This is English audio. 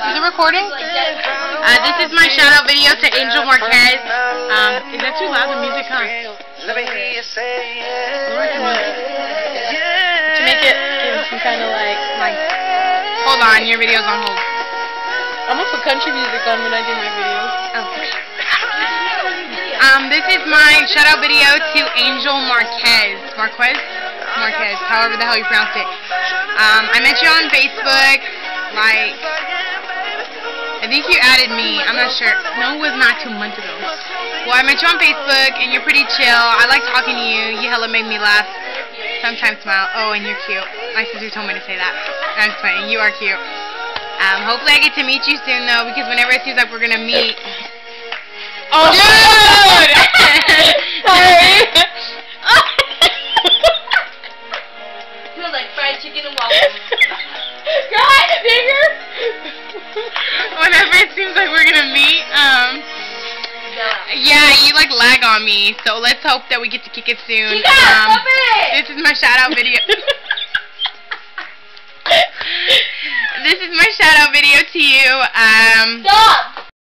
Is it recording? Uh, this is my shout out video to Angel Marquez. Um, is that too loud? The music, huh? Let me hear you say yeah. To make it give some kind of like, like. Hold on, your video's on hold. I'm gonna put country music on when I do my videos. Oh. Um, this is my shout out video to Angel Marquez. Marquez? Marquez, however the hell you pronounce it. Um, I met you on Facebook, like, I think you added me, I'm not sure. No, it was not two months ago. Well, I met you on Facebook, and you're pretty chill. I like talking to you. You hella make me laugh. Sometimes smile. Oh, and you're cute. My sister told me to say that. I'm just playing. You are cute. Um, hopefully I get to meet you soon, though, because whenever it seems like we're going to meet... Oh, dude! Sorry. Smells like fried chicken and waffles. Whenever it seems like we're going to meet, um... Yeah, you like lag on me, so let's hope that we get to kick it soon. Chica, Um, stop it! this is my shout out video. this is my shout out video to you. Um, Stop!